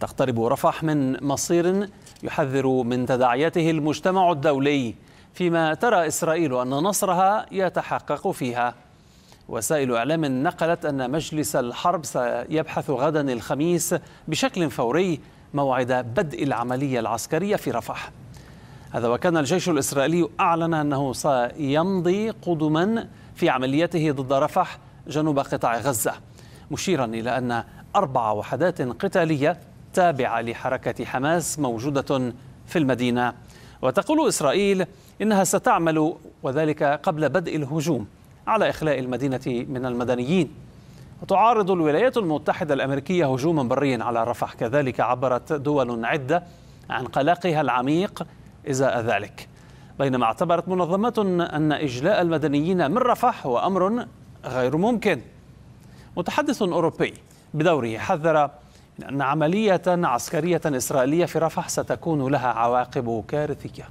تقترب رفح من مصير يحذر من تداعياته المجتمع الدولي فيما ترى إسرائيل أن نصرها يتحقق فيها. وسائل إعلام نقلت أن مجلس الحرب سيبحث غدا الخميس بشكل فوري موعد بدء العملية العسكرية في رفح. هذا وكان الجيش الإسرائيلي أعلن أنه سيمضي قدما في عمليته ضد رفح جنوب قطاع غزة مشيرا إلى أن أربع وحدات قتالية تابعة لحركة حماس موجودة في المدينة. وتقول إسرائيل إنها ستعمل وذلك قبل بدء الهجوم على إخلاء المدينة من المدنيين. وتعارض الولايات المتحدة الأمريكية هجوما بريا على رفح كذلك عبرت دول عدة عن قلقها العميق إزاء ذلك. بينما اعتبرت منظمات أن إجلاء المدنيين من رفح هو أمر غير ممكن. متحدث أوروبي بدوره حذر أن عملية عسكرية إسرائيلية في رفح ستكون لها عواقب كارثية.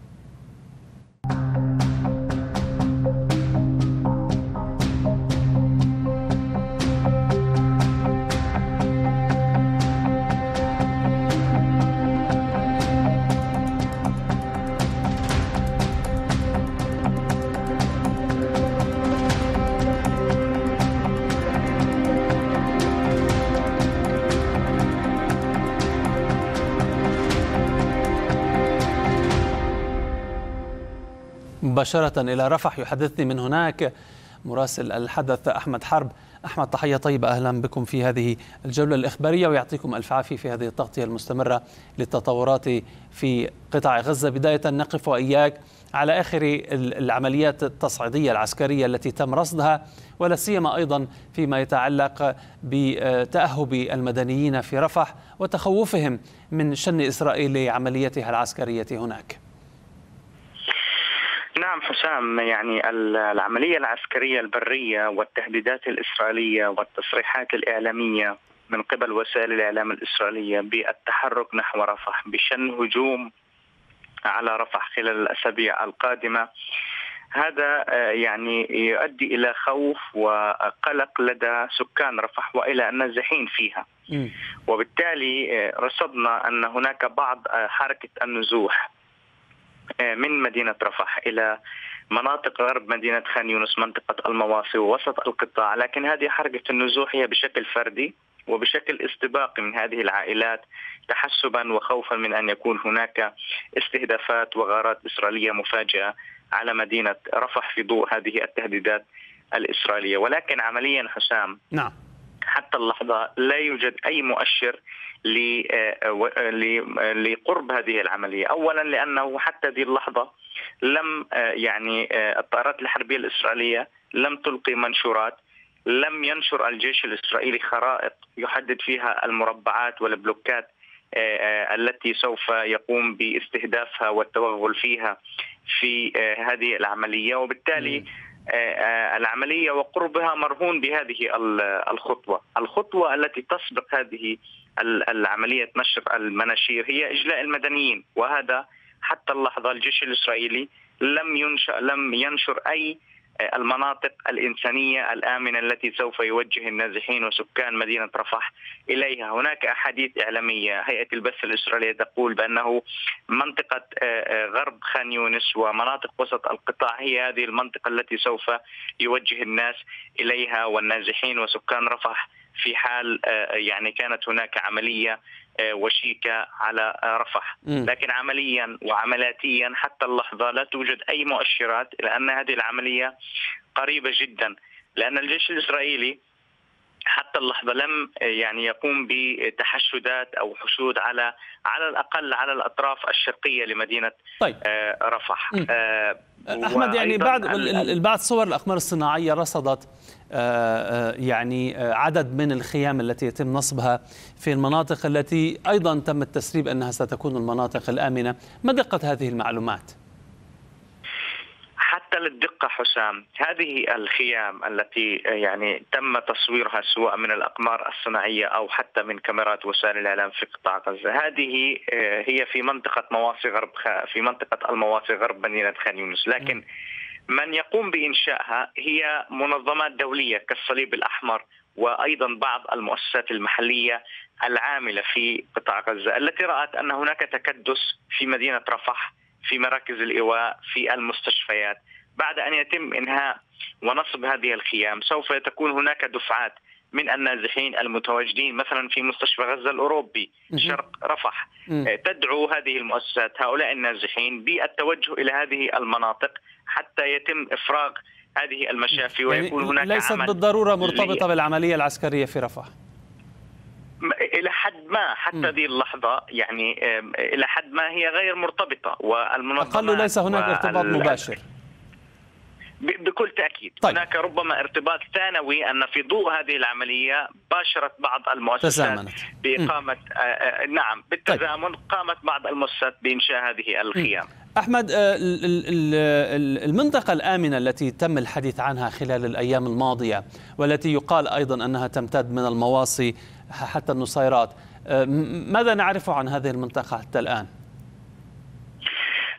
مباشرة إلى رفح يحدثني من هناك مراسل الحدث أحمد حرب. أحمد تحية طيبة. أهلا بكم في هذه الجولة الإخبارية ويعطيكم ألف عافية في هذه التغطية المستمرة للتطورات في قطاع غزة. بداية نقف وإياك على آخر العمليات التصعيدية العسكرية التي تم رصدها ولا سيما أيضا فيما يتعلق بتأهب المدنيين في رفح وتخوفهم من شن إسرائيل لعمليتها العسكرية هناك. نعم حسام يعني العملية العسكرية البرية والتهديدات الإسرائيلية والتصريحات الإعلامية من قبل وسائل الإعلام الإسرائيلية بالتحرك نحو رفح بشن هجوم على رفح خلال الأسابيع القادمة هذا يعني يؤدي إلى خوف وقلق لدى سكان رفح وإلى النازحين فيها. وبالتالي رصدنا أن هناك بعض حركة النزوح. من مدينة رفح إلى مناطق غرب مدينة خان يونس منطقة المواصي ووسط القطاع. لكن هذه حركة النزوح هي بشكل فردي وبشكل استباقي من هذه العائلات تحسبا وخوفا من أن يكون هناك استهدافات وغارات إسرائيلية مفاجئة على مدينة رفح في ضوء هذه التهديدات الإسرائيلية. ولكن عمليا حسام نعم. حتى اللحظة لا يوجد أي مؤشر لقرب هذه العملية، اولا لأنه حتى هذه اللحظة لم يعني الطائرات الحربية الإسرائيلية لم تلقي منشورات لم ينشر الجيش الإسرائيلي خرائط يحدد فيها المربعات والبلوكات التي سوف يقوم باستهدافها والتوغل فيها في هذه العملية. وبالتالي العملية وقربها مرهون بهذه الخطوة، الخطوة التي تسبق هذه العملية نشر المناشير هي إجلاء المدنيين وهذا حتى اللحظة الجيش الإسرائيلي لم ينشأ لم ينشر أي المناطق الإنسانية الآمنة التي سوف يوجه النازحين وسكان مدينة رفح إليها. هناك أحاديث إعلامية. هيئة البث الإسرائيلية تقول بأنه منطقة غرب خان يونس ومناطق وسط القطاع هي هذه المنطقة التي سوف يوجه الناس إليها والنازحين وسكان رفح في حال يعني كانت هناك عملية وشيكه على رفح، لكن عمليا وعملاتيا حتى اللحظة لا توجد أي مؤشرات لأن هذه العملية قريبة جدا، لأن الجيش الإسرائيلي حتى اللحظة لم يعني يقوم بتحشدات أو حشود على على الأقل على الأطراف الشرقية لمدينة طيب. رفح. أحمد يعني بعد بعد صور الأقمار الصناعية رصدت يعني عدد من الخيام التي يتم نصبها في المناطق التي أيضا تم التسريب أنها ستكون المناطق الآمنة، ما دقة هذه المعلومات؟ حتى للدقة حسام هذه الخيام التي يعني تم تصويرها سواء من الأقمار الصناعية أو حتى من كاميرات وسائل الإعلام في قطاع غزة. هذه هي في منطقة مواصي غرب في منطقة المواصي غرب مدينة خان يونس. لكن من يقوم بإنشائها هي منظمات دولية كالصليب الأحمر وأيضا بعض المؤسسات المحلية العاملة في قطاع غزة التي رأت أن هناك تكدس في مدينة رفح في مراكز الإيواء في المستشفيات. بعد أن يتم إنهاء ونصب هذه الخيام سوف تكون هناك دفعات من النازحين المتواجدين مثلا في مستشفى غزة الأوروبي شرق رفح. تدعو هذه المؤسسات هؤلاء النازحين بالتوجه إلى هذه المناطق حتى يتم إفراغ هذه المشافي يعني ويكون هناك ليست عمل بالضرورة مرتبطة بالعملية العسكرية في رفح. إلى حد ما حتى هذه اللحظة يعني إلى حد ما هي غير مرتبطة والمنظمات أقل ليس هناك ارتباط مباشر. بكل تأكيد طيب. هناك ربما ارتباط ثانوي أن في ضوء هذه العملية باشرت بعض المؤسسات تزامنت. بإقامة آه آه نعم بالتزامن طيب. قامت بعض المؤسسات بإنشاء هذه الخيام أحمد المنطقة الآمنة التي تم الحديث عنها خلال الأيام الماضية والتي يقال أيضا أنها تمتد من المواصي حتى النصيرات ماذا نعرف عن هذه المنطقة حتى الآن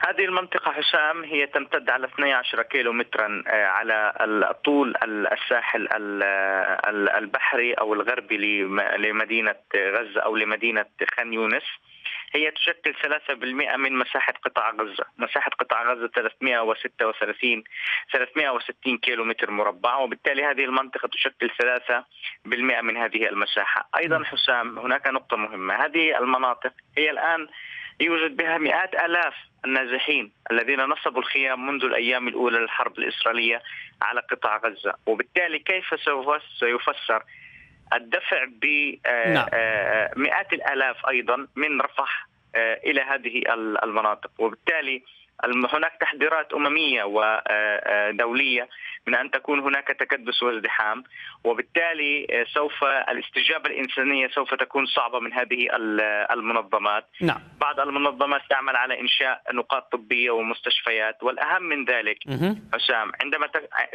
هذه المنطقة حسام هي تمتد على 12 كيلو مترا على طول الساحل البحري أو الغربي لمدينة غزة أو لمدينة خان يونس. هي تشكل 3% من مساحة قطاع غزة. مساحة قطاع غزة 336 360 كيلو متر مربع وبالتالي هذه المنطقة تشكل 3% من هذه المساحة. أيضا حسام هناك نقطة مهمة. هذه المناطق هي الآن يوجد بها مئات آلاف النازحين الذين نصبوا الخيام منذ الأيام الأولى للحرب الإسرائيلية على قطاع غزة. وبالتالي كيف سوف سيفسر الدفع بمئات الآلاف أيضا من رفح إلى هذه المناطق. وبالتالي هناك تحذيرات أممية ودولية من أن تكون هناك تكدس وازدحام وبالتالي سوف الاستجابة الإنسانية سوف تكون صعبة من هذه المنظمات نعم. بعض المنظمات تعمل على إنشاء نقاط طبية ومستشفيات والأهم من ذلك حسام عندما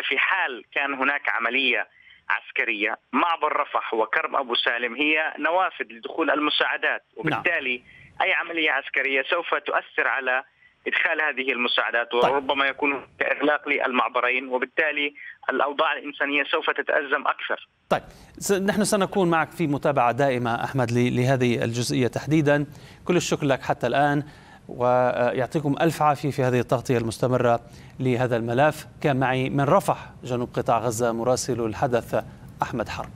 في حال كان هناك عملية عسكرية معبر رفح وكرم أبو سالم هي نوافذ لدخول المساعدات وبالتالي نعم. أي عملية عسكرية سوف تؤثر على إدخال هذه المساعدات وربما طيب. يكون إغلاق للمعبرين وبالتالي الأوضاع الإنسانية سوف تتأزم أكثر. طيب نحن سنكون معك في متابعة دائمة أحمد لهذه الجزئية تحديدا، كل الشكر لك حتى الآن ويعطيكم ألف عافية في هذه التغطية المستمرة لهذا الملف، كان معي من رفح جنوب قطاع غزة مراسل الحدث أحمد حرب.